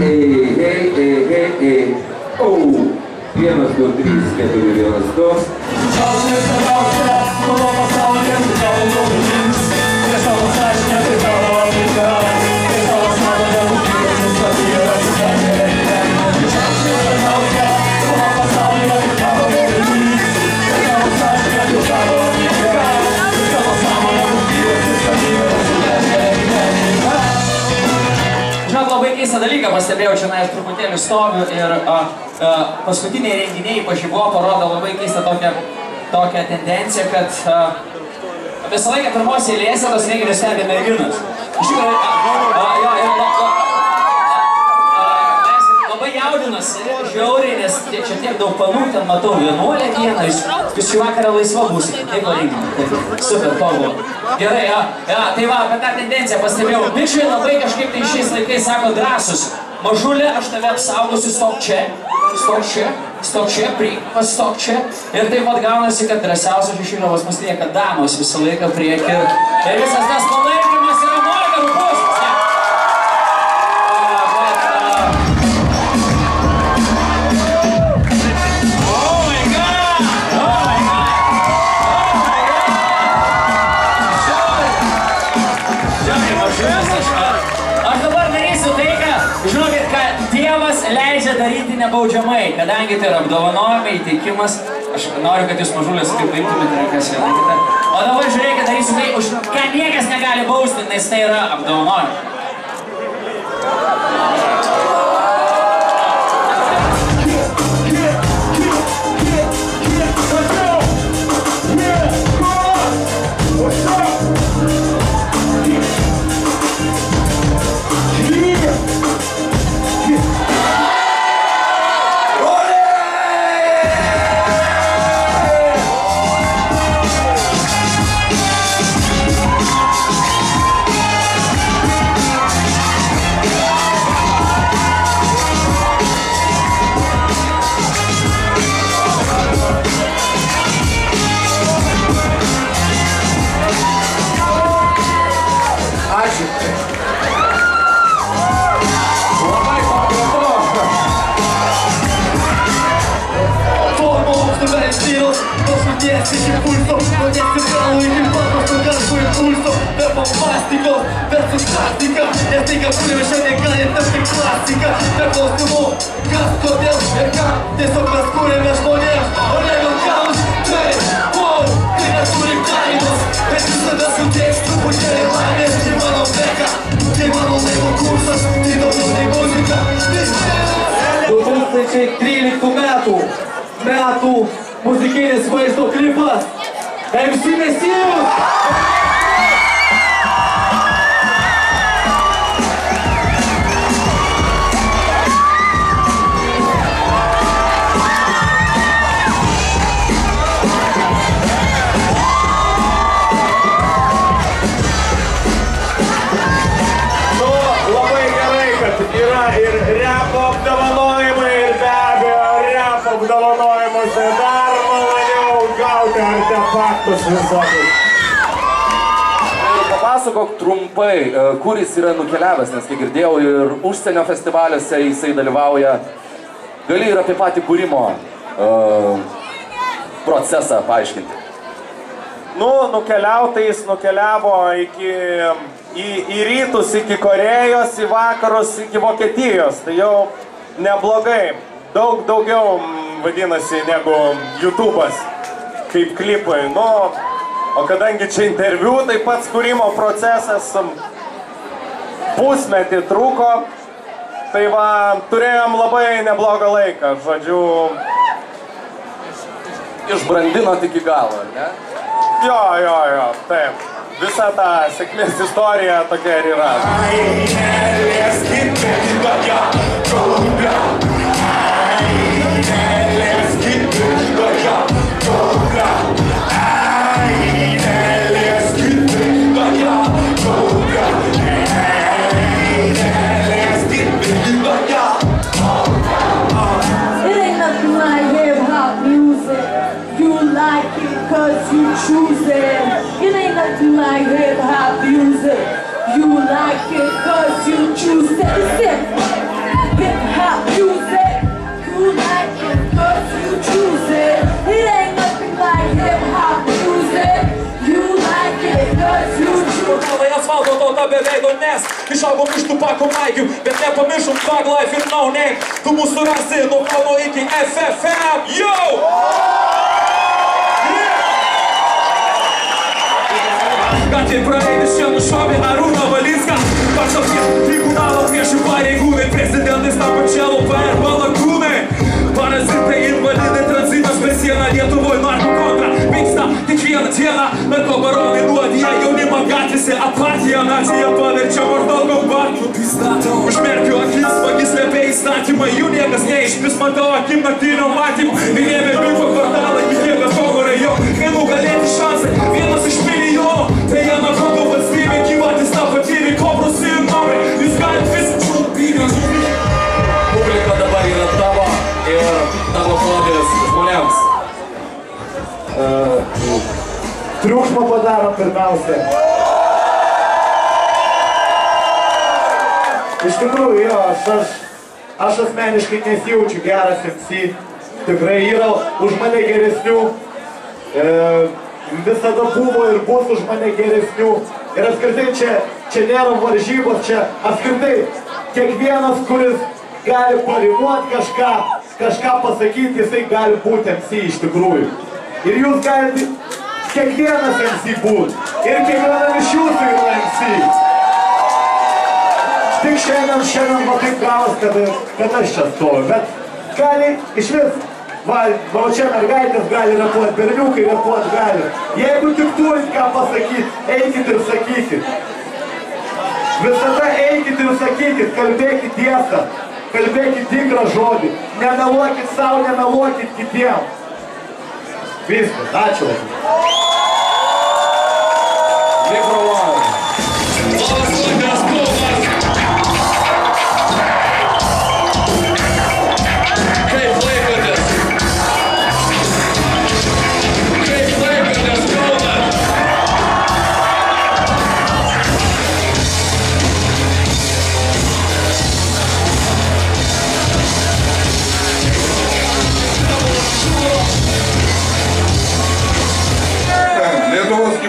Ei, ei, ei, ei, ei. Oh. Vienas, du, trys, keturi, vienas, du. Truputėlį stoviu ir a, a, paskutiniai renginiai pažybo parodo labai keistą tokią, tokią tendenciją, kad a, visą laiką pirmos eilėse tos renginius stebi merginas. Iš tikrųjų, jo, jo, mes labai jaudinuosi, žiauriai, nes tiek, čia tiek daug panų, ten matau vienuolę dieną, jūs, šį vakarą laisva būsite, renginį. Taip, Super, tobulą. Gerai, ja, ja, tai va, apie tą tendenciją pastebėjau. Bičiai labai kažkaip tai šiais laikais sako drąsus. Mažulė, aš tave apsaugosiu, stok čia, stok čia, stok čia, priek, pastok čia. Ir taip pat gaunasi, kad drąsiausias šešėliovas mus lieka damos visą laiką prieki. Ir visas tas palaikymas Dievas leidžia daryti nebaudžiamai, kadangi tai yra apdovanojimai, įteikimas. Aš noriu, kad jūs mažulės kaip paimtumėte rankas vieną kitą. O dabar žiūrėkit, darysiu tai, už ką niekas negali bausti, nes tai yra apdovanojimai. Nuo širdies iki pulso, nuo decibelų iki paprasto garso impulso, be bombastikos, be sustastika, nes tai, ką turime šiandien, gali tapti klasika, be klausimų, kas, kodėl ir ką, tiesiog mes kūrėme žmonėms, o ne vilkams, tai, wow, tai neturi kainos, bet visada suteiks truputėlį laimės, tai mano beka, tai mano laivo kursas, tai daugiau nei muzika, tai 2013 metų metų muzikinis vaizdo klipas MC Mesijus. Nu, labai gerai, kad yra ir repo artefaktus visokius. Papasakok trumpai, e, kur jis yra nukeliavęs, nes kiek girdėjau ir užsienio festivaliuose jisai dalyvauja. Gali ir apie patį kūrimo uh, procesą paaiškinti. Nu, nukeliautais nukeliavo iki, į, į rytus, iki Korejos, į vakarus, iki Vokietijos. Tai jau neblogai. Daug daugiau vadinasi negu YouTube'as kaip klipai. Nu, o kadangi čia interviu, tai pats kūrimo procesas pusmetį truko. Tai va, turėjom labai neblogą laiką. Žodžiu, Išbrandinot iki galo, ne? jo, jo, jo, taip. Visa ta sėkmės istorija tokia ir yra. You like it 'cause you choose it. It ain't nothing like hip hop music. You like it cause you choose it. It. Asfalto tauta be veido, nes išaugom iš tų pako maikių, bet nepamiršom Thug Life ir No Name. Tu mūsų rasi nuo Kauno iki FFM. Yo! Gatvė praeivis čia nušovė Arūną Valinską Pašaukė tribunalo kiekvieną dieną Narko baronai nuodija jaunimą gatvėse Apatija nacija paverčia vardogo barkų Užmerkiu akis, vagis lepia įstatymą Jų niekas neišpis, matau akim naktinio matymų Vienėmė bifo kvartalą, kiekvieną bet kogo rajoną Kai nugalėti šansai, vienas iš Triukšmą padarom pirmiausia. Iš tikrųjų, jo, aš, aš, aš asmeniškai nesijaučiu geras MC. Tikrai yra už mane geresnių. E, visada buvo ir bus už mane geresnių. Ir apskritai čia, čia nėra varžybos, čia apskritai kiekvienas, kuris gali parimuoti kažką, kažką pasakyti, jisai gali būti MC iš tikrųjų. Ir jūs galite kiekvienas MC būt. Ir kiekvienam iš jūsų yra MC. Tik šiandien, šiandien va taip gavos, kad, kad aš čia stoviu. Bet gali iš vis, va, va čia mergaitės gali repuoti, berniukai repuoti gali. Jeigu tik turit ką pasakyti, eikit ir sakykit. Visada eikit ir sakykit, kalbėkit tiesą, kalbėkit tikrą žodį. Nemeluokit savo, nemeluokit kitiem. Viskas, ačiū.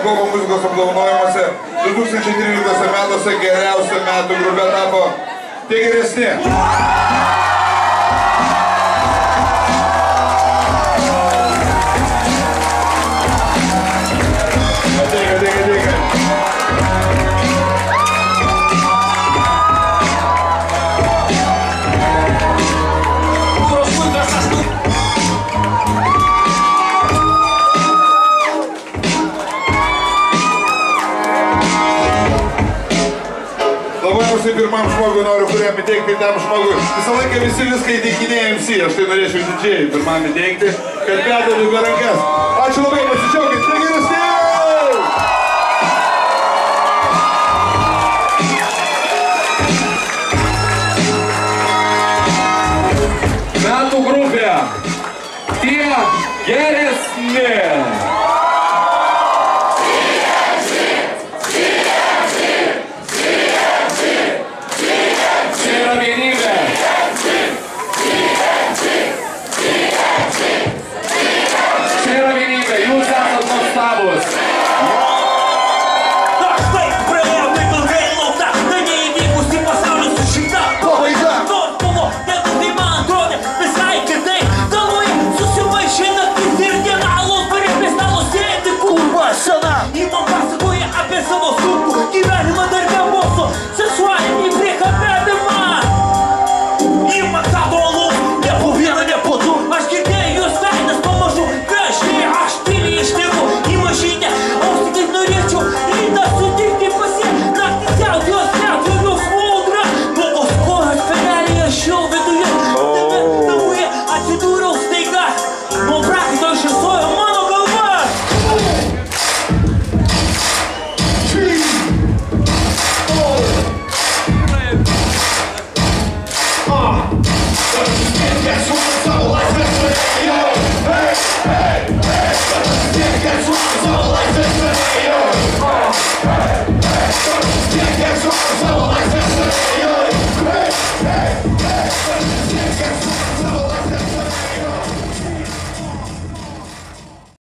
Hip-hopo muzikos apdovanojimuose 2013 metuose geriausia metų grupė tapo tie geresni. Mūsų pirmam žmogui noriu kuriam įteikti tam žmogui. Visą laiką visi viską įteikinėja MC, aš tai norėčiau didžiai pirmam įteikti, kad perduodu per rankas. Ačiū labai, pasidžiaugit, tai geresni! Metų grupė. Tie geresni.